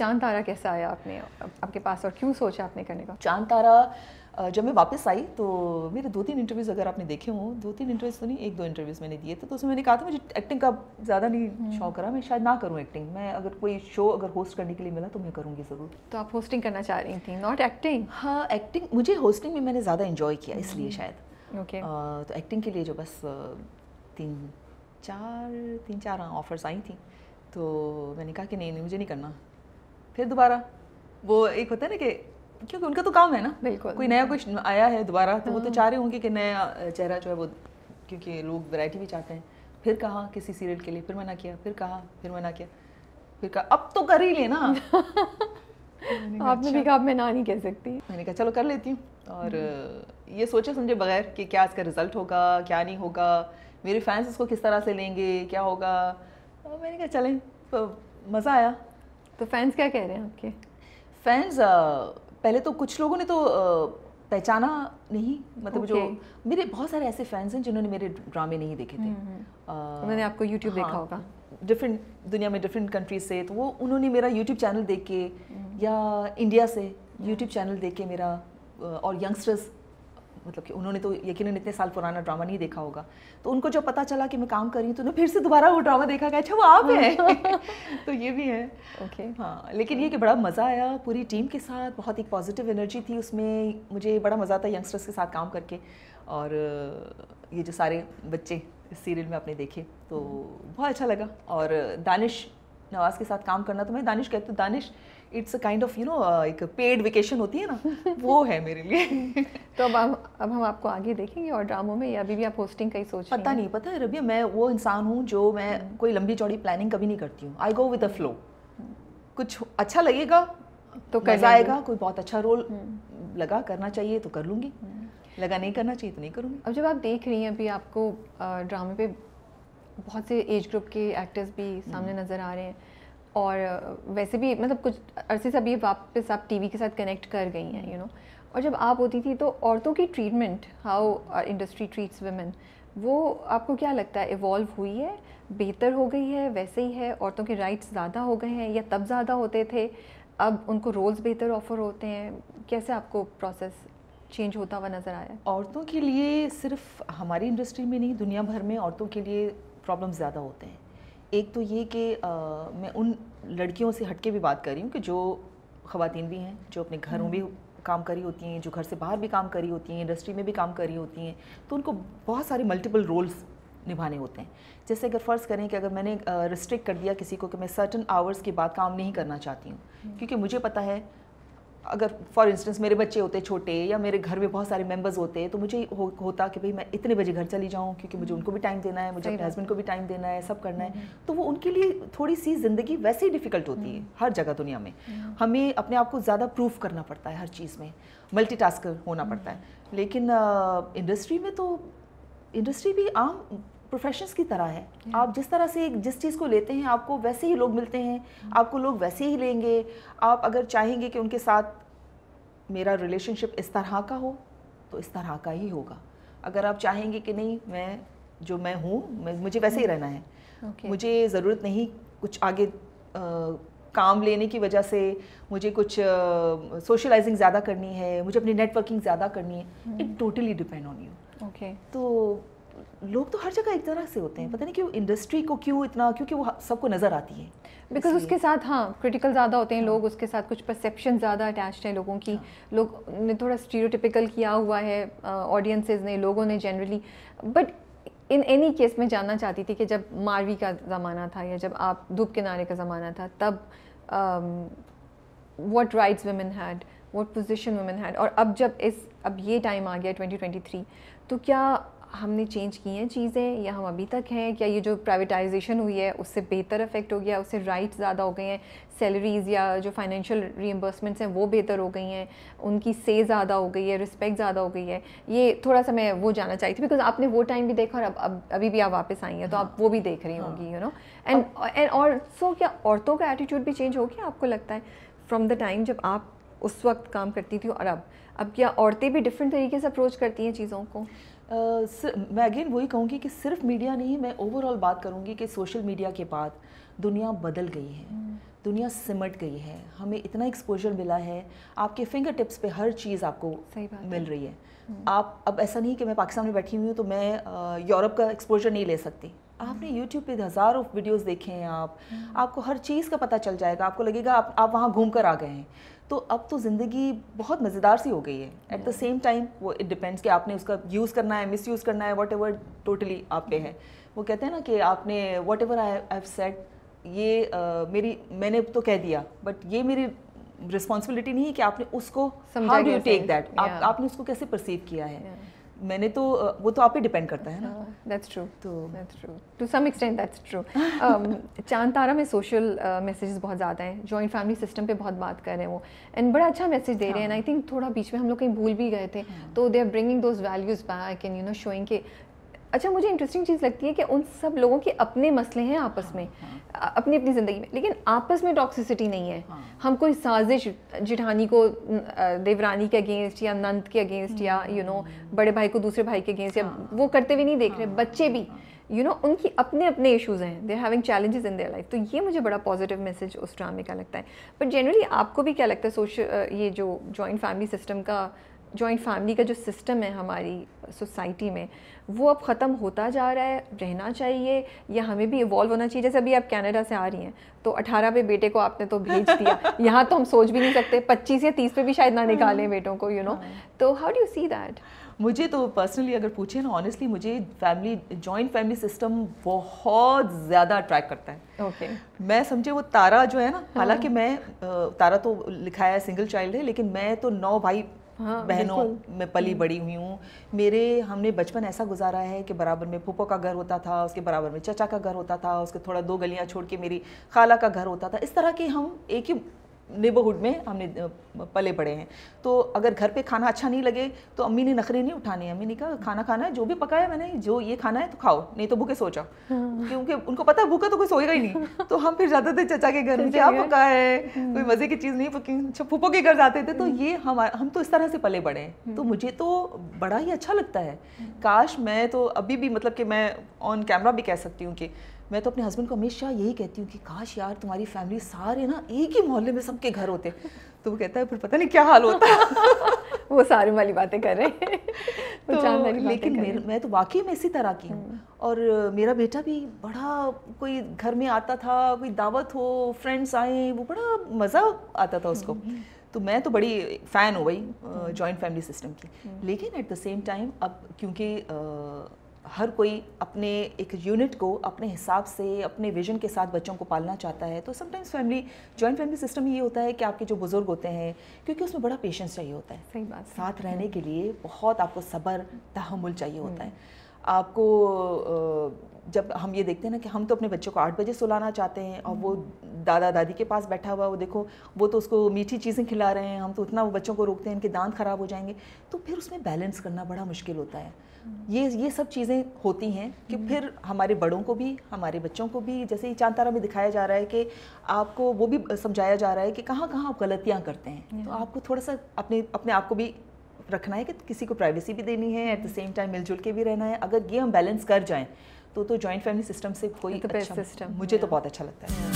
चाँद तारा कैसा आया आपने आपके पास और क्यों सोचा आपने करने का? चाँद तारा जब मैं वापस आई तो मेरे दो तीन इंटरव्यूज़ अगर आपने देखे हों दो तीन इंटरव्यूज़ तो नहीं एक दो इंटरव्यूज़ मैंने दिए थे तो उसमें मैंने कहा था मुझे एक्टिंग का ज़्यादा नहीं हम्म। शौक रहा मैं शायद ना करूँ एक्टिंग मैं अगर कोई शो अगर होस्ट करने के लिए मिला तो मैं करूँगी ज़रूर। तो आप होस्टिंग करना चाह रही थी नॉट एक्टिंग हाँ एक्टिंग मुझे होस्टिंग में मैंने ज़्यादा इन्जॉय किया इसलिए हम्म। शायद। ओके तो एक्टिंग के लिए जो बस तीन चार तीन चार ऑफर्स आई थी तो मैंने कहा कि नहीं नहीं मुझे नहीं करना। फिर दोबारा? वो एक होता है ना कि क्योंकि उनका तो काम है ना। बिल्कुल। कोई नया कुछ आया है दोबारा तो वो तो हाँ। चाह रहे होंगे कि नया चेहरा जो है वो क्योंकि लोग वैरायटी भी चाहते हैं। फिर कहा किसी सीरियल के लिए फिर मना किया फिर कहा फिर मना किया फिर कहा अब तो कर ही लेना आपने अच्छा। भी कहा मैं ना नहीं कह सकती। मैंने कहा चलो कर लेती हूँ। और हम्म। ये सोचे समझे बगैर कि क्या इसका रिज़ल्ट होगा क्या नहीं होगा मेरे फैंस इसको किस तरह से लेंगे क्या होगा। मैंने कहा चलें। तो मज़ा आया। तो फैंस क्या कह रहे हैं आपके फैंस पहले तो कुछ लोगों ने तो पहचाना नहीं मतलब okay. जो मेरे बहुत सारे ऐसे फैंस हैं जिन्होंने मेरे ड्रामे नहीं देखे थे हम्म, हम्म। उन्होंने आपको यूट्यूब हाँ, देखा होगा डिफरेंट दुनिया में डिफरेंट कंट्रीज़ से तो वो उन्होंने मेरा यूट्यूब चैनल देख के हम्म। या इंडिया से यूट्यूब चैनल देख के मेरा और यंगस्टर्स मतलब कि उन्होंने तो यकीन इतने साल पुराना ड्रामा नहीं देखा होगा। तो उनको जब पता चला कि मैं काम कर रही हूँ तो उन्होंने फिर से दोबारा वो ड्रामा देखा गया अच्छा वो आप हैं? तो ये भी है। Okay okay. हाँ लेकिन ये कि बड़ा मज़ा आया पूरी टीम के साथ बहुत एक पॉजिटिव एनर्जी थी उसमें मुझे बड़ा मज़ा आता यंगस्टर्स के साथ काम करके। और ये जो सारे बच्चे इस सीरियल में आपने देखे तो बहुत अच्छा लगा। और दानिश नवाज़ के साथ काम करना तो मैं दानिश कहती हूँ Danish it's a kind of you know एक पेड वेकेशन होती है ना वो है मेरे लिए। तो अब हम अब हम आपको आगे देखेंगे और ड्रामों में या अभी भी आप होस्टिंग का ही सोच पता नहीं पता है रबिया मैं वो इंसान हूँ जो मैं हम्म। कोई लंबी चौड़ी प्लानिंग कभी नहीं करती हूँ। I go with the flow कुछ अच्छा लगेगा तो मज़ा आएगा कोई बहुत अच्छा रोल हम्म। लगा करना चाहिए तो कर लूँगी। हम्म। लगा नहीं करना चाहिए तो नहीं करूँगी। अब जब आप देख रही हैं अभी आपको ड्रामे पे बहुत से एज ग्रुप के एक्टर्स भी सामने नज़र आ रहे हैं। और वैसे भी मतलब कुछ अरसे से अभी वापस आप टीवी के साथ कनेक्ट कर गई हैं यू नो और जब आप होती थी तो औरतों की treatment how industry treats women वो आपको क्या लगता है इवॉल्व हुई है? बेहतर हो गई है? वैसे ही है? औरतों के राइट्स ज़्यादा हो गए हैं या तब ज़्यादा होते थे? अब उनको रोल्स बेहतर ऑफ़र होते हैं? कैसे आपको प्रोसेस चेंज होता हुआ नज़र आया? औरतों के लिए सिर्फ़ हमारी इंडस्ट्री में नहीं, दुनिया भर में औरतों के लिए प्रॉब्लम ज़्यादा होते हैं। एक तो ये कि मैं उन लड़कियों से हटके भी बात कर रही हूँ कि जो ख़वातीन भी हैं जो अपने घरों में काम करी होती हैं जो घर से बाहर भी काम करी होती हैं इंडस्ट्री में भी काम करी होती हैं तो उनको बहुत सारे मल्टीपल रोल्स निभाने होते हैं जैसे अगर फ़र्ज़ करें कि अगर मैंने रिस्ट्रिक्ट कर दिया किसी को कि मैं सर्टन आवर्स के बाद काम नहीं करना चाहती हूँ हम्म। क्योंकि मुझे पता है अगर फॉर इंस्टेंस मेरे बच्चे होते छोटे या मेरे घर में बहुत सारे मेंबर्स होते तो मुझे हो, होता कि भाई मैं इतने बजे घर चली जाऊँ क्योंकि मुझे उनको भी टाइम देना है मुझे अपने हस्बैंड को भी टाइम देना है सब करना है हम्म। तो वो उनके लिए थोड़ी सी ज़िंदगी वैसे ही डिफ़िकल्ट होती है हम्म। हर जगह दुनिया में हम्म। हमें अपने आप को ज़्यादा प्रूफ करना पड़ता है हर चीज़ में मल्टी होना पड़ता है लेकिन इंडस्ट्री में तो इंडस्ट्री भी आम प्रोफेशंस की तरह है। Yeah. आप जिस तरह से जिस चीज़ को लेते हैं आपको वैसे ही लोग मिलते हैं आपको लोग वैसे ही लेंगे। आप अगर चाहेंगे कि उनके साथ मेरा रिलेशनशिप इस तरह का हो तो इस तरह का ही होगा। अगर आप चाहेंगे कि नहीं मैं जो मैं हूँ मुझे वैसे ही रहना है। Okay. मुझे ज़रूरत नहीं कुछ आगे आ, काम लेने की वजह से मुझे कुछ सोशलाइजिंग ज़्यादा करनी है मुझे अपनी नेटवर्किंग ज़्यादा करनी है। It totally depend on you okay तो लोग तो हर जगह एक तरह से होते हैं। पता नहीं क्यों इंडस्ट्री को क्यों इतना क्योंकि वो सबको नज़र आती है। बिकॉज़ उसके साथ हाँ क्रिटिकल ज़्यादा होते हैं हाँ। लोग उसके साथ कुछ परसेप्शन ज़्यादा अटैच है लोगों की। हाँ। लोग ने थोड़ा स्टीरियोटिपिकल किया हुआ है ऑडियंसेस ने लोगों ने generally but in any case में जानना चाहती थी कि जब मारवी का ज़माना था या जब आप धूप किनारे का ज़माना था तब what rights women had what position women had और अब जब इस अब ये टाइम आ गया 2023 तो क्या हमने चेंज की हैं चीज़ें या हम अभी तक हैं क्या ये जो प्राइवेटाइजेशन हुई है उससे बेहतर इफ़ेक्ट हो गया उससे राइट्स ज़्यादा हो गए हैं सैलरीज़ या जो फाइनेंशियल रीएम्बर्समेंट्स हैं वो बेहतर हो गई हैं उनकी से ज़्यादा हो गई है रिस्पेक्ट ज़्यादा हो गई है। ये थोड़ा सा मैं वो जाना चाहती थी बिकॉज़ आपने वो टाइम भी देखा और अब अब अभी भी आप वापस आई हैं तो आप वो भी देख रही होंगी यू नो एंड एंड और सो क्या औरतों का एटीट्यूड भी चेंज हो गया आपको लगता है? फ्रॉम द टाइम जब आप उस वक्त काम करती थी और अब अब क्या औरतें भी डिफरेंट तरीके से अप्रोच करती हैं चीज़ों को? मैं अगेन वही कहूँगी कि सिर्फ़ मीडिया नहीं मैं ओवरऑल बात करूँगी कि सोशल मीडिया के बाद दुनिया बदल गई है। हम्म। दुनिया सिमट गई है। हमें इतना एक्सपोजर मिला है। आपके फिंगर टिप्स पे हर चीज़ आपको मिल रही है। हम्म। आप अब ऐसा नहीं कि मैं पाकिस्तान में बैठी हुई हूँ तो मैं यूरोप का एक्सपोजर नहीं ले सकती। आपने यूट्यूब पे हज़ारों वीडियोस देखे हैं आप। आपको हर चीज़ का पता चल जाएगा। आपको लगेगा आप आप वहाँ घूम कर आ गए हैं। तो अब तो ज़िंदगी बहुत मज़ेदार सी हो गई है। एट द सेम टाइम वो इट डिपेंड्स कि आपने उसका यूज़ करना है मिस यूज़ करना है वट एवर टोटली आप पे है। वो कहते हैं ना कि आपने whatever I have set ये uh, मेरी मैंने तो कह दिया बट ये मेरी रिस्पॉन्सिबिलिटी नहीं है कि आपने उसको how do you take that आपने उसको कैसे परसीव किया है? Yeah. मैंने तो वो तो आप पे डिपेंड करता है ना। दैट्स ट्रू तो that's true to some extent that's true चाँद तारा में सोशल मैसेजेस uh, बहुत ज़्यादा हैं। जॉइंट फैमिली सिस्टम पे बहुत बात कर रहे हैं वो। एंड बड़ा अच्छा मैसेज दे रहे हैं। आई हाँ। थिंक थोड़ा बीच में हम लोग कहीं भूल भी गए थे। हाँ। तो they are bringing those values back and you know showing के अच्छा मुझे इंटरेस्टिंग चीज़ लगती है कि उन सब लोगों के अपने मसले हैं आपस हाँ, में हाँ, अपनी अपनी ज़िंदगी में। लेकिन आपस में टॉक्सिसिटी नहीं है। हाँ, हम कोई साजिश जिठानी को देवरानी के अगेंस्ट या नंद के अगेंस्ट या यू नो बड़े भाई को दूसरे भाई के अगेंस्ट या। वो करते हुए नहीं देख रहे बच्चे भी। यू you नो know, उनकी अपने अपने इश्यूज़ हैं। They having challenges in their life तो ये मुझे बड़ा पॉजिटिव मैसेज उस ड्रामे का लगता है। बट जनरली आपको भी क्या लगता है सोशल ये जो जॉइंट फैमिली सिस्टम का जॉइंट फैमिली का जो सिस्टम है हमारी सोसाइटी में वो अब ख़त्म होता जा रहा है रहना चाहिए या हमें भी इवॉल्व होना चाहिए जैसे अभी आप कनाडा से आ रही हैं तो 18 पे बेटे को आपने तो भेज दिया यहाँ तो हम सोच भी नहीं सकते 25 या 30 पे भी शायद ना निकालें बेटों को यू नो हाँ। तो हाउ डू सी दैट मुझे तो पर्सनली अगर पूछे ना ऑनेस्टली मुझे फैमिली जॉइंट फैमिली सिस्टम बहुत ज़्यादा अट्रैक्ट करता है ओके okay. मैं समझे वो तारा जो है ना हालाँकि हाँ। मैं तारा तो लिखा है सिंगल चाइल्ड है लेकिन मैं तो नौ भाई हाँ, बहनों में पली हम्म। बड़ी हुई हूँ। मेरे हमने बचपन ऐसा गुजारा है कि बराबर में पुप्पो का घर होता था उसके बराबर में चचा का घर होता था उसके थोड़ा दो गलियाँ छोड़ के मेरी खाला का घर होता था। इस तरह के हम एक ही नेबरहुड में हमने पले पड़े हैं। तो अगर घर पे खाना अच्छा नहीं लगे तो अम्मी ने नखरे नहीं उठाने। अम्मी ने कहा खाना खाना है जो भी पकाया मैंने जो ये खाना है तो खाओ नहीं तो भूखे सो जाओ। हाँ। क्योंकि उनको पता है भूखा तो कोई सोएगा ही नहीं। तो हम फिर जाते थे चचा के घर में क्या पका है? कोई मज़े की चीज़ नहीं पकी। अच्छा फूफो के घर जाते थे तो हम्म। ये हम हम तो इस तरह से पले बड़े हैं। तो। मुझे तो बड़ा ही अच्छा लगता है। काश मैं तो अभी भी मतलब कि मैं ऑन कैमरा भी कह सकती हूँ कि मैं तो अपने हस्बैंड को हमेशा यही कहती हूँ कि काश यार तुम्हारी फैमिली सारे ना एक ही मोहल्ले में सबके घर होते। तो वो कहता है फिर पता नहीं क्या हाल होता? वो सारे वाली बातें कर रहे हैं। तो लेकिन मेरे, मैं तो वाकई में इसी तरह की हूँ। हम्म। और मेरा बेटा भी बड़ा कोई घर में आता था कोई दावत हो फ्रेंड्स आए वो बड़ा मज़ा आता था उसको। हम्म, हम्म। तो मैं तो बड़ी फ़ैन हूँ भाई जॉइंट फैमिली सिस्टम की। लेकिन एट द सेम टाइम अब क्योंकि हर कोई अपने एक यूनिट को अपने हिसाब से अपने विजन के साथ बच्चों को पालना चाहता है तो sometimes family joint family system ये होता है कि आपके जो बुज़ुर्ग होते हैं क्योंकि उसमें बड़ा पेशेंस चाहिए होता है। सही बात साथ रहने के लिए बहुत आपको सब्र तहमुल चाहिए होता है। हम्म। आपको जब हम ये देखते हैं ना कि हम तो अपने बच्चों को आठ बजे सुलाना चाहते हैं और वो दादा दादी के पास बैठा हुआ वो देखो वो तो उसको मीठी चीज़ें खिला रहे हैं हम तो उतना वो बच्चों को रोकते हैं इनके दांत ख़राब हो जाएँगे। तो फिर उसमें बैलेंस करना बड़ा मुश्किल होता है। ये ये सब चीज़ें होती हैं कि हम्म। फिर हमारे बड़ों को भी हमारे बच्चों को भी जैसे ही चाँद तारा में दिखाया जा रहा है कि आपको वो भी समझाया जा रहा है कि कहाँ कहाँ आप गलतियाँ करते हैं। तो आपको थोड़ा सा अपने अपने आप को भी रखना है कि किसी को प्राइवेसी भी देनी है एट द सेम टाइम मिलजुल के भी रहना है। अगर ये हम बैलेंस कर जाएँ तो तो जॉइंट फैमिली सिस्टम से कोई अच्छा, सिस्टम मुझे तो बहुत अच्छा लगता है।